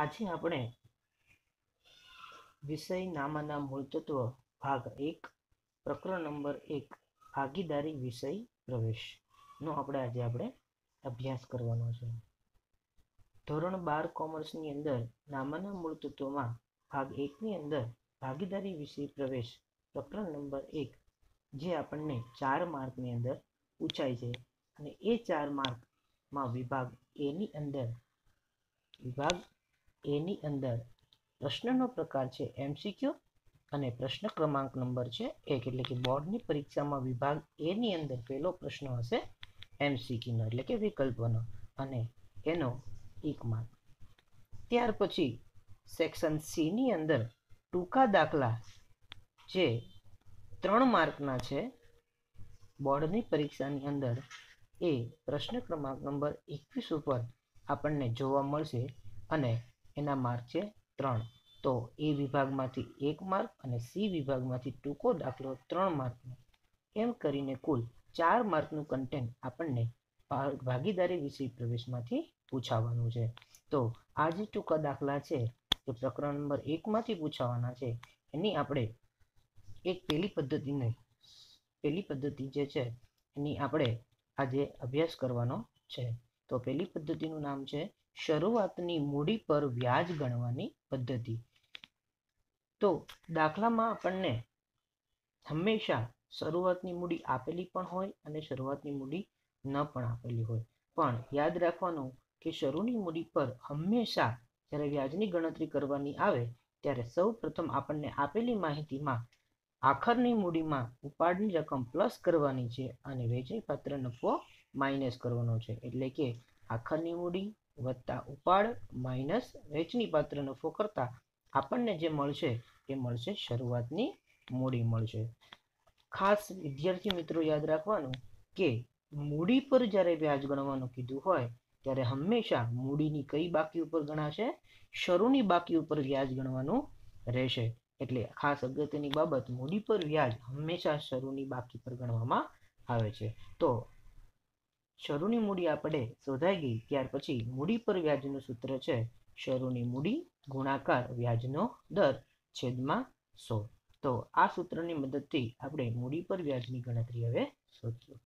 આજે આપણે વિષય નામાના મૂળ તત્વ ભાગ એક, પ્રકરણ નંબર એક, ભાગીદારી વિષય પ્રવેશનો આપણે આજે આપણે અભ્યાસ કરવાનો છે. ધોરણ બાર કોમર્સની અંદર નામાના મૂળ તત્વમાં ભાગ એકની અંદર ભાગીદારી વિષય પ્રવેશ પ્રકરણ નંબર એક, જે આપણને ચાર માર્કની અંદર પૂછાય છે અને એ ચાર માર્કમાં વિભાગ એની અંદર વિભાગ એની અંદર પ્રશ્નનો પ્રકાર છે એમસીક્યુ અને પ્રશ્ન ક્રમાંક નંબર છે એક, એટલે કે બોર્ડની પરીક્ષામાં વિભાગ એની અંદર પહેલો પ્રશ્ન હશે એમસીક્યુનો એટલે કે વિકલ્પનો. અને એનો એક માર્ક. ત્યાર પછી સેક્શન સીની અંદર ટૂંકા દાખલા જે ત્રણ માર્કના છે, બોર્ડની પરીક્ષાની અંદર એ પ્રશ્ન ક્રમાંક નંબર એકવીસ ઉપર આપણને જોવા મળશે અને એના માર્ક છે ત્રણ. તો એ વિભાગમાંથી એક માર્ક અને સી વિભાગમાંથી ટૂંકો દાખલો ત્રણ માર્કનો એમ કરીને કુલ ચાર માર્કનું કન્ટેન્ટ આપણને ભાગીદારી વિષય પ્રવેશમાંથી પૂછાવાનું છે. તો આ જે ટૂંકા દાખલા છે, એ પ્રકરણ નંબર એકમાંથી પૂછાવાના છે. એની આપણે એક પેલી પદ્ધતિને પેલી પદ્ધતિ જે છે, એની આપણે આજે અભ્યાસ કરવાનો છે. તો પહેલી પદ્ધતિનું નામ છે શરૂઆતની મૂડી પર વ્યાજ ગણવાની પદ્ધતિ. તો દાખલામાં આપણને હંમેશા શરૂઆતની મૂડી આપેલી પણ હોય અને શરૂઆતની મૂડી ન પણ આપેલી હોય. પણ યાદ રાખવાનું કે શરૂની મૂડી પર હંમેશા જ્યારે વ્યાજની ગણતરી કરવાની આવે ત્યારે સૌ પ્રથમ આપણને આપેલી માહિતીમાં આખરની મૂડીમાં ઉપાડની રકમ પ્લસ કરવાની છે અને વેચાઈ પાત્ર નફો માઇનસ કરવાનો છે. એટલે કે આખરની મૂડી વત્તા ઉપાડ માઇનસ વેચની પાત્ર નફો કરતા આપણને જે મળશે, એ મળશે શરૂઆતની મૂડી મળશે. ખાસ વિદ્યાર્થી મિત્રો યાદ રાખવાનું કે મૂડી પર જ્યારે વ્યાજ ગણવાનું કીધું હોય, ત્યારે હંમેશા મૂડીની કઈ બાકી ઉપર ગણાશે? શરૂની બાકી ઉપર વ્યાજ ગણવાનું રહેશે. એટલે ખાસ અગત્યની બાબત, મૂડી પર વ્યાજ હંમેશા શરૂની બાકી પર ગણવામાં આવે છે. તો શરૂની મૂડી આપણે શોધાઈ ગઈ, ત્યાર પછી મૂડી પર વ્યાજનું સૂત્ર છે શરૂની મૂડી ગુણાકાર વ્યાજનો દર છેદમાં સો. તો આ સૂત્રની મદદથી આપણે મૂડી પર વ્યાજની ગણતરી હવે શોધીએ.